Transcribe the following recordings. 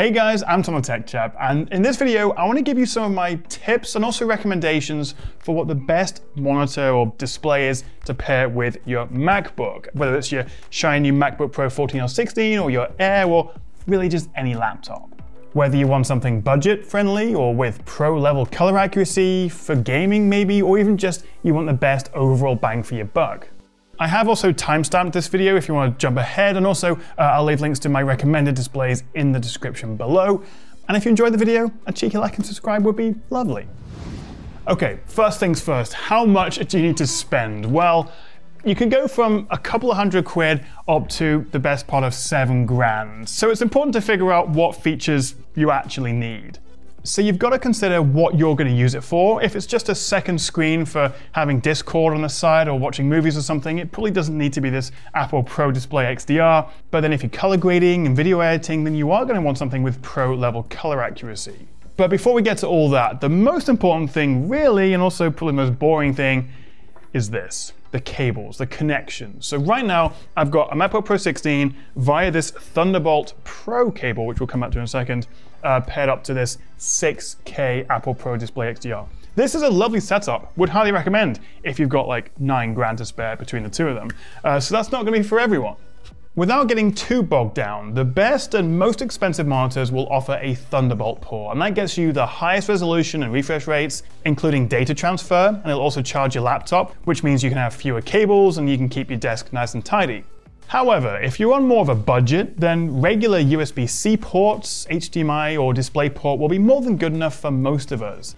Hey guys, I'm Tom the Tech Chap, and in this video, I want to give you some of my tips and also recommendations for what the best monitor or display is to pair with your MacBook, whether it's your shiny MacBook Pro 14 or 16, or your Air, or really just any laptop. Whether you want something budget friendly or with pro level color accuracy, for gaming maybe, or even just you want the best overall bang for your buck. I have also timestamped this video if you want to jump ahead, and also uh, I'll leave links to my recommended displays in the description below. And if you enjoyed the video, a cheeky like and subscribe would be lovely. Okay, first things first, how much do you need to spend? Well, you can go from a couple of hundred quid up to the best part of seven grand. So it's important to figure out what features you actually need. So you've got to consider what you're going to use it for. If it's just a second screen for having Discord on the side or watching movies or something, it probably doesn't need to be this Apple Pro Display XDR. But then if you're color grading and video editing, then you are going to want something with pro level color accuracy. But before we get to all that, the most important thing really, and also probably the most boring thing, is this the cables, the connections. So right now, I've got a MacBook Pro 16 via this Thunderbolt Pro cable, which we'll come back to in a second, uh, paired up to this 6K Apple Pro Display XDR. This is a lovely setup. Would highly recommend if you've got like nine grand to spare between the two of them. Uh, so that's not going to be for everyone. Without getting too bogged down, the best and most expensive monitors will offer a Thunderbolt port, and that gets you the highest resolution and refresh rates, including data transfer, and it'll also charge your laptop, which means you can have fewer cables and you can keep your desk nice and tidy. However, if you're on more of a budget, then regular USB-C ports, HDMI, or DisplayPort will be more than good enough for most of us.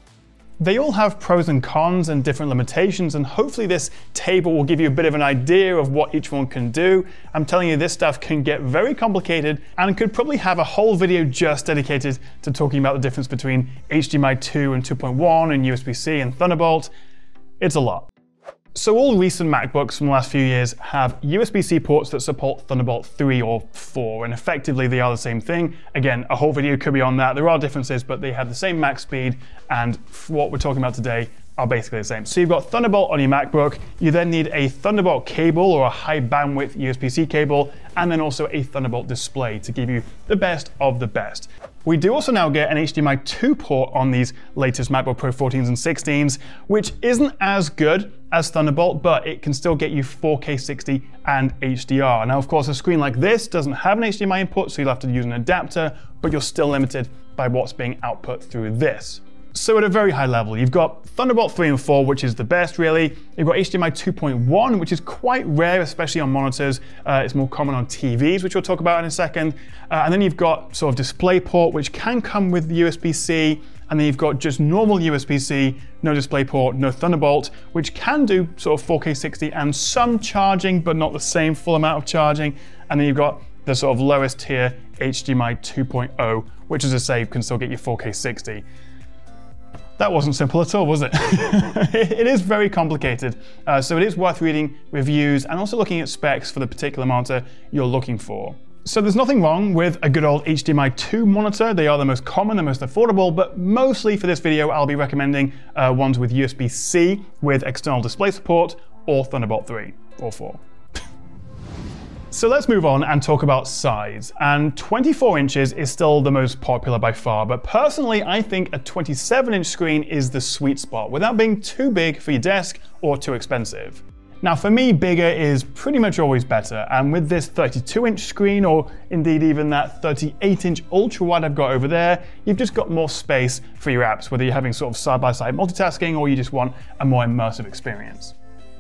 They all have pros and cons and different limitations, and hopefully this table will give you a bit of an idea of what each one can do. I'm telling you, this stuff can get very complicated and could probably have a whole video just dedicated to talking about the difference between HDMI 2 and 2.1 and USB-C and Thunderbolt. It's a lot. So all recent MacBooks from the last few years have USB-C ports that support Thunderbolt 3 or 4, and effectively they are the same thing. Again, a whole video could be on that. There are differences, but they have the same max speed, and what we're talking about today are basically the same. So you've got Thunderbolt on your MacBook, you then need a Thunderbolt cable or a high bandwidth USB-C cable, and then also a Thunderbolt display to give you the best of the best. We do also now get an HDMI 2 port on these latest MacBook Pro 14s and 16s, which isn't as good as Thunderbolt, but it can still get you 4K 60 and HDR. Now, of course, a screen like this doesn't have an HDMI input, so you'll have to use an adapter, but you're still limited by what's being output through this. So at a very high level, you've got Thunderbolt 3 and 4, which is the best really. You've got HDMI 2.1, which is quite rare, especially on monitors. Uh, it's more common on TVs, which we'll talk about in a second. Uh, and then you've got sort of DisplayPort, which can come with USB-C. And then you've got just normal USB-C, no DisplayPort, no Thunderbolt, which can do sort of 4K 60 and some charging, but not the same full amount of charging. And then you've got the sort of lowest tier HDMI 2.0, which as I say, can still get you 4K 60. That wasn't simple at all, was it? it is very complicated, uh, so it is worth reading reviews and also looking at specs for the particular monitor you're looking for. So there's nothing wrong with a good old HDMI 2 monitor. They are the most common, the most affordable, but mostly for this video, I'll be recommending uh, ones with USB-C with external display support or Thunderbolt 3 or 4. So let's move on and talk about size. And 24 inches is still the most popular by far, but personally I think a 27 inch screen is the sweet spot without being too big for your desk or too expensive. Now for me, bigger is pretty much always better, and with this 32 inch screen, or indeed even that 38 inch ultra wide I've got over there, you've just got more space for your apps, whether you're having sort of side by side multitasking or you just want a more immersive experience.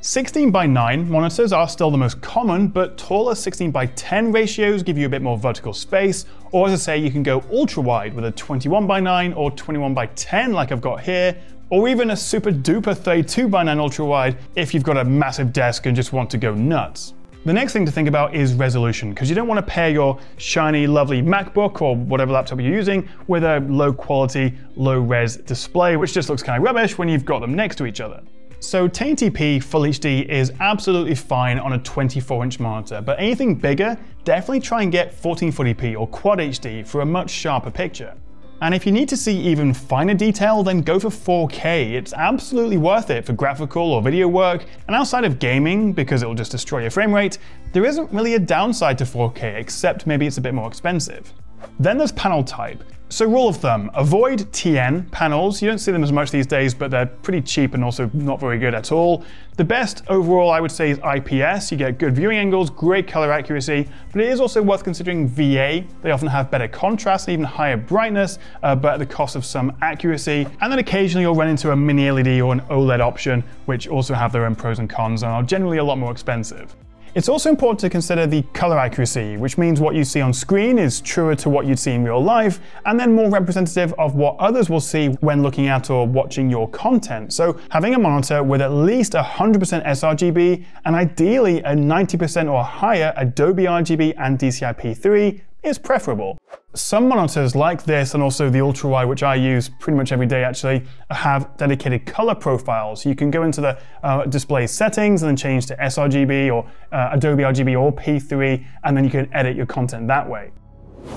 16 by 9 monitors are still the most common, but taller 16 by 10 ratios give you a bit more vertical space, or as I say, you can go ultra wide with a 21 by 9 or 21 by 10 like I've got here, or even a super duper 32 by 9 ultra wide if you've got a massive desk and just want to go nuts. The next thing to think about is resolution, because you don't want to pair your shiny, lovely MacBook or whatever laptop you're using with a low quality, low res display, which just looks kind of rubbish when you've got them next to each other. So 1080p Full HD is absolutely fine on a 24 inch monitor, but anything bigger, definitely try and get 1440p or Quad HD for a much sharper picture. And if you need to see even finer detail, then go for 4K. It's absolutely worth it for graphical or video work, and outside of gaming, because it'll just destroy your frame rate, there isn't really a downside to 4K, except maybe it's a bit more expensive. Then there's panel type. So rule of thumb, avoid TN panels. You don't see them as much these days, but they're pretty cheap and also not very good at all. The best overall, I would say, is IPS. You get good viewing angles, great color accuracy, but it is also worth considering VA. They often have better contrast and even higher brightness, uh, but at the cost of some accuracy. And then occasionally you'll run into a mini LED or an OLED option, which also have their own pros and cons and are generally a lot more expensive. It's also important to consider the color accuracy, which means what you see on screen is truer to what you'd see in real life, and then more representative of what others will see when looking at or watching your content. So having a monitor with at least 100% sRGB and ideally a 90% or higher Adobe RGB and DCI-P3 is preferable. Some monitors like this and also the ultra-wide, which I use pretty much every day actually, have dedicated color profiles. You can go into the uh, display settings and then change to sRGB or uh, Adobe RGB or P3, and then you can edit your content that way.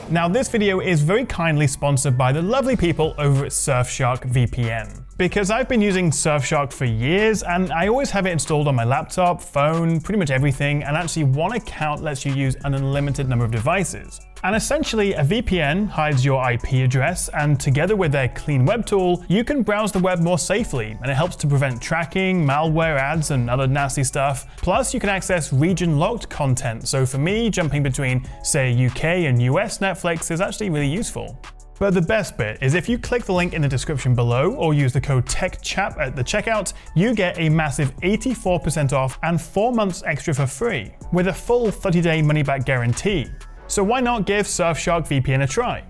Now this video is very kindly sponsored by the lovely people over at Surfshark VPN because I've been using Surfshark for years and I always have it installed on my laptop, phone, pretty much everything, and actually one account lets you use an unlimited number of devices. And essentially, a VPN hides your IP address, and together with their Clean Web tool, you can browse the web more safely, and it helps to prevent tracking, malware, ads, and other nasty stuff. Plus, you can access region-locked content, so for me, jumping between, say, UK and US Netflix is actually really useful. But the best bit is if you click the link in the description below or use the code TECHCHAP at the checkout, you get a massive 84% off and 4 months extra for free, with a full 30-day money-back guarantee. So why not give Surfshark VPN a try?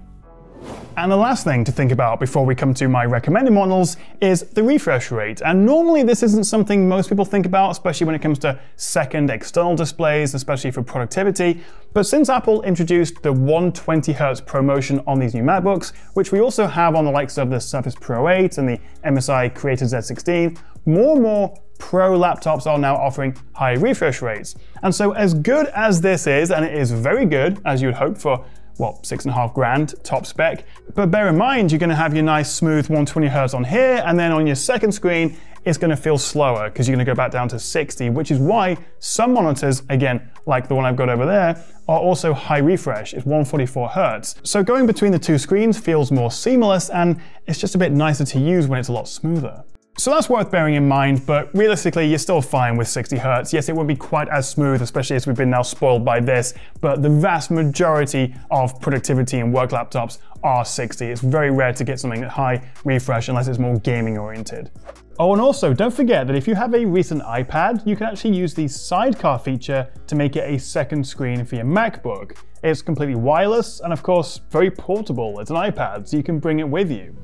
And the last thing to think about before we come to my recommended models is the refresh rate. And normally this isn't something most people think about, especially when it comes to second external displays, especially for productivity. But since Apple introduced the 120Hz ProMotion on these new MacBooks, which we also have on the likes of the Surface Pro 8 and the MSI Creator Z16, more and more Pro laptops are now offering high refresh rates. And so as good as this is, and it is very good, as you would hope for what, six and a half grand top spec. But bear in mind, you're gonna have your nice smooth 120 hertz on here, and then on your second screen, it's gonna feel slower because you're gonna go back down to 60, which is why some monitors, again, like the one I've got over there, are also high refresh, it's 144 hertz. So going between the two screens feels more seamless and it's just a bit nicer to use when it's a lot smoother. So that's worth bearing in mind, but realistically, you're still fine with 60 Hz. Yes, it won't be quite as smooth, especially as we've been now spoiled by this, but the vast majority of productivity and work laptops are 60. It's very rare to get something at high refresh unless it's more gaming oriented. Oh, and also don't forget that if you have a recent iPad, you can actually use the sidecar feature to make it a second screen for your MacBook. It's completely wireless and of course very portable. It's an iPad, so you can bring it with you.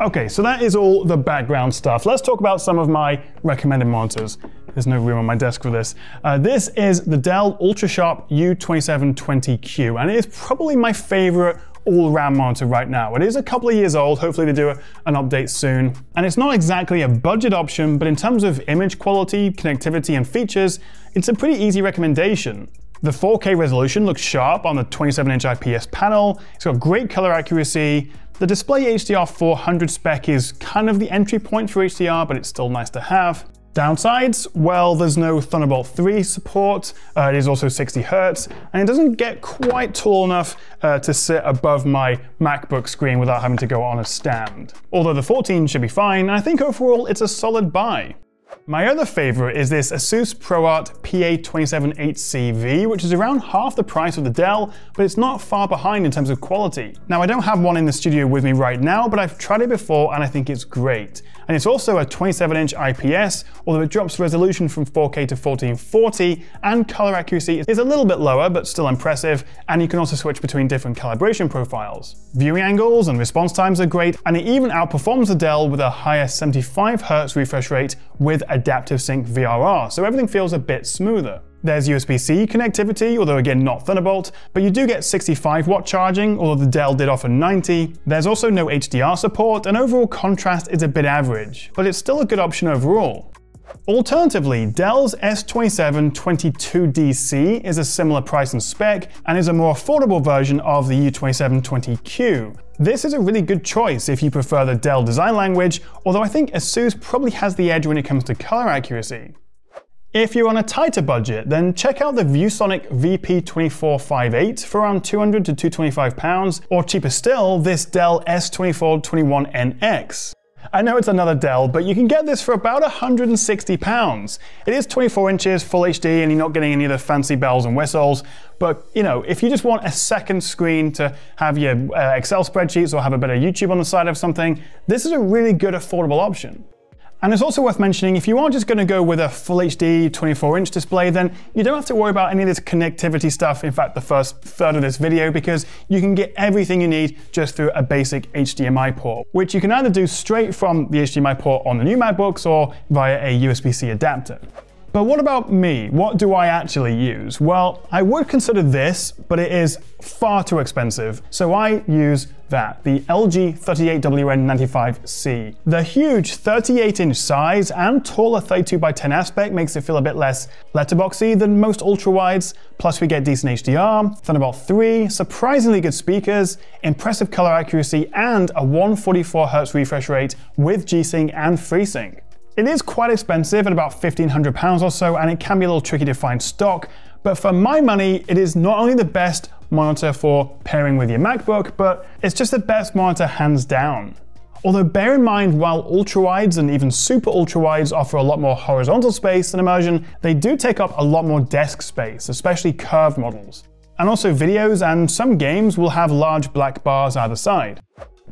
Okay, so that is all the background stuff. Let's talk about some of my recommended monitors. There's no room on my desk for this. Uh, this is the Dell UltraSharp U2720Q, and it is probably my favorite all-round monitor right now. It is a couple of years old, hopefully they do an update soon. And it's not exactly a budget option, but in terms of image quality, connectivity, and features, it's a pretty easy recommendation. The 4K resolution looks sharp on the 27-inch IPS panel, it's got great color accuracy, the Display HDR 400 spec is kind of the entry point for HDR, but it's still nice to have. Downsides? Well, there's no Thunderbolt 3 support, uh, it is also 60 Hz, and it doesn't get quite tall enough uh, to sit above my MacBook screen without having to go on a stand. Although the 14 should be fine, I think overall it's a solid buy. My other favorite is this Asus ProArt PA278CV, which is around half the price of the Dell, but it's not far behind in terms of quality. Now, I don't have one in the studio with me right now, but I've tried it before and I think it's great. And it's also a 27-inch IPS, although it drops resolution from 4K to 1440, and color accuracy is a little bit lower, but still impressive, and you can also switch between different calibration profiles. Viewing angles and response times are great, and it even outperforms the Dell with a higher 75Hz refresh rate with Adaptive Sync VRR, so everything feels a bit smoother. There's USB-C connectivity, although again not Thunderbolt, but you do get 65 watt charging, although the Dell did offer 90. There's also no HDR support, and overall contrast is a bit average, but it's still a good option overall. Alternatively, Dell's S2722DC is a similar price and spec and is a more affordable version of the U2720Q. This is a really good choice if you prefer the Dell design language, although I think Asus probably has the edge when it comes to color accuracy. If you're on a tighter budget, then check out the ViewSonic VP2458 for around 200 to 225 pounds, or cheaper still, this Dell S2421NX. I know it's another Dell, but you can get this for about 160 pounds. It is 24 inches, full HD, and you're not getting any of the fancy bells and whistles. But you know, if you just want a second screen to have your uh, Excel spreadsheets or have a bit of YouTube on the side of something, this is a really good affordable option. And it's also worth mentioning, if you are just going to go with a full HD 24-inch display, then you don't have to worry about any of this connectivity stuff, in fact, the first third of this video, because you can get everything you need just through a basic HDMI port, which you can either do straight from the HDMI port on the new MacBooks or via a USB-C adapter. But what about me? What do I actually use? Well, I would consider this, but it is far too expensive. So I use that, the LG 38WN95C. The huge 38 inch size and taller 32 by 10 aspect makes it feel a bit less letterboxy than most ultra wides. Plus we get decent HDR, Thunderbolt 3, surprisingly good speakers, impressive color accuracy, and a 144Hz refresh rate with G-Sync and FreeSync. It is quite expensive at about £1,500 or so, and it can be a little tricky to find stock, but for my money, it is not only the best monitor for pairing with your MacBook, but it's just the best monitor hands down. Although bear in mind, while ultrawides and even super ultrawides offer a lot more horizontal space than immersion, they do take up a lot more desk space, especially curved models. And also videos and some games will have large black bars either side.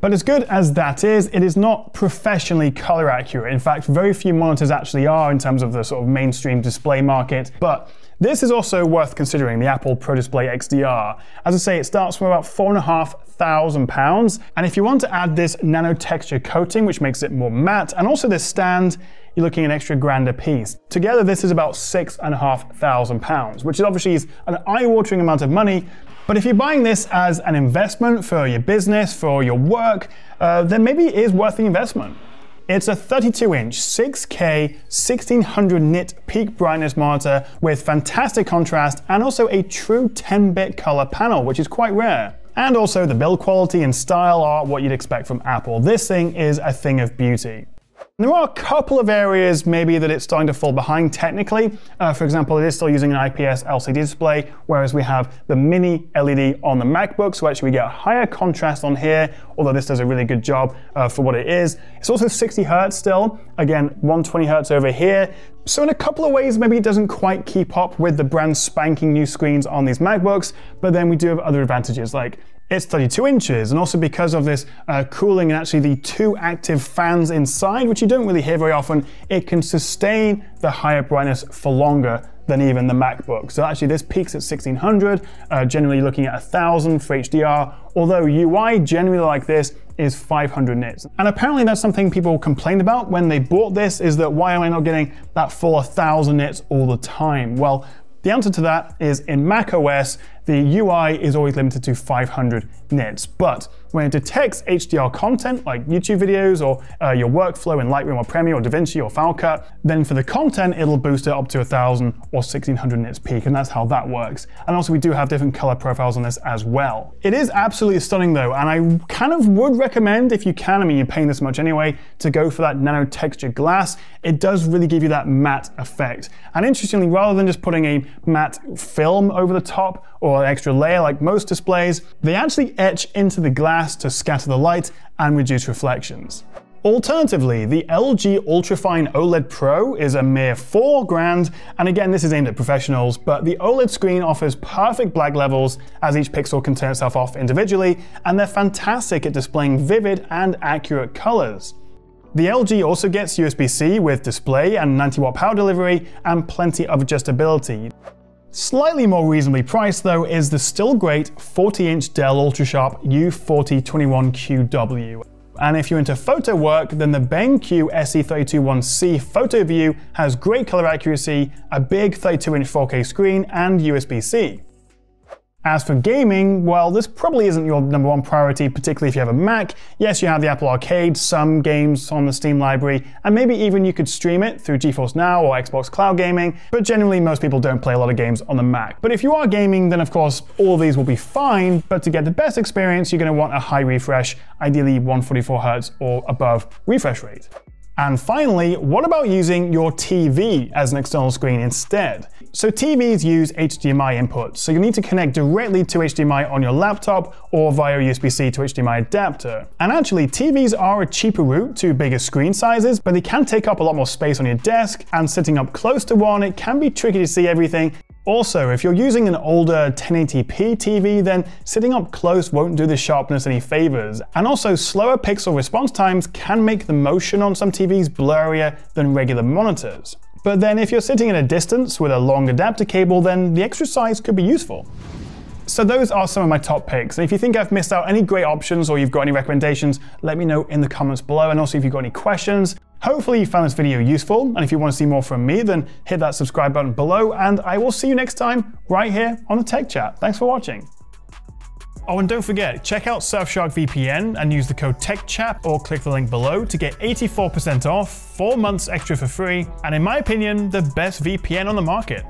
But as good as that is, it is not professionally color accurate. In fact, very few monitors actually are in terms of the sort of mainstream display market. But this is also worth considering, the Apple Pro Display XDR. As I say, it starts from about four and a half thousand pounds. And if you want to add this nano texture coating, which makes it more matte, and also this stand, you're looking an extra grand a piece. Together, this is about six and a half thousand pounds, which is obviously an eye-watering amount of money, but if you're buying this as an investment for your business, for your work, uh, then maybe it is worth the investment. It's a 32 inch 6K 1600 nit peak brightness monitor with fantastic contrast and also a true 10 bit color panel, which is quite rare. And also, the build quality and style are what you'd expect from Apple. This thing is a thing of beauty. There are a couple of areas maybe that it's starting to fall behind technically. Uh, for example, it is still using an IPS LCD display, whereas we have the mini LED on the MacBook, so actually we get higher contrast on here, although this does a really good job uh, for what it is. It's also 60 Hertz still, again, 120 Hertz over here. So in a couple of ways, maybe it doesn't quite keep up with the brand spanking new screens on these MacBooks, but then we do have other advantages like it's 32 inches, and also because of this uh, cooling and actually the two active fans inside, which you don't really hear very often, it can sustain the higher brightness for longer than even the MacBook. So actually this peaks at 1600, uh, generally looking at 1000 for HDR, although UI generally like this is 500 nits. And apparently that's something people complained about when they bought this, is that why am I not getting that full 1000 nits all the time? Well, the answer to that is in macOS, the UI is always limited to 500 nits, but when it detects HDR content like YouTube videos or uh, your workflow in Lightroom or Premiere or DaVinci or Final Cut, then for the content, it'll boost it up to 1000 or 1600 nits peak, and that's how that works. And also we do have different color profiles on this as well. It is absolutely stunning though, and I kind of would recommend if you can, I mean you're paying this much anyway, to go for that nano texture glass. It does really give you that matte effect. And interestingly, rather than just putting a matte film over the top or an extra layer like most displays, they actually etch into the glass to scatter the light and reduce reflections. Alternatively, the LG Ultrafine OLED Pro is a mere 4 grand, and again this is aimed at professionals, but the OLED screen offers perfect black levels as each pixel can turn itself off individually, and they're fantastic at displaying vivid and accurate colors. The LG also gets USB-C with display and 90 watt power delivery and plenty of adjustability. Slightly more reasonably priced though is the still great 40-inch Dell Ultrasharp U4021QW. And if you're into photo work, then the BenQ SE321C PhotoVue has great color accuracy, a big 32-inch 4K screen, and USB-C. As for gaming, well, this probably isn't your number one priority, particularly if you have a Mac. Yes, you have the Apple Arcade, some games on the Steam library, and maybe even you could stream it through GeForce Now or Xbox Cloud Gaming, but generally most people don't play a lot of games on the Mac. But if you are gaming, then of course all of these will be fine, but to get the best experience, you're to want a high refresh, ideally 144Hz or above refresh rate. And finally, what about using your TV as an external screen instead? So TVs use HDMI input, so you need to connect directly to HDMI on your laptop or via USB-C to HDMI adapter. And actually, TVs are a cheaper route to bigger screen sizes, but they can take up a lot more space on your desk, and sitting up close to one, it can be tricky to see everything, also, if you're using an older 1080p TV, then sitting up close won't do the sharpness any favors. And also, slower pixel response times can make the motion on some TVs blurrier than regular monitors. But then if you're sitting at a distance with a long adapter cable, then the extra size could be useful. So those are some of my top picks. And if you think I've missed out any great options or you've got any recommendations, let me know in the comments below. And also if you've got any questions, Hopefully you found this video useful, and if you want to see more from me, then hit that subscribe button below, and I will see you next time right here on the Tech Chap. Thanks for watching. Oh, and don't forget, check out Surfshark VPN and use the code TechChap or click the link below to get 84% off, 4 months extra for free, and in my opinion, the best VPN on the market.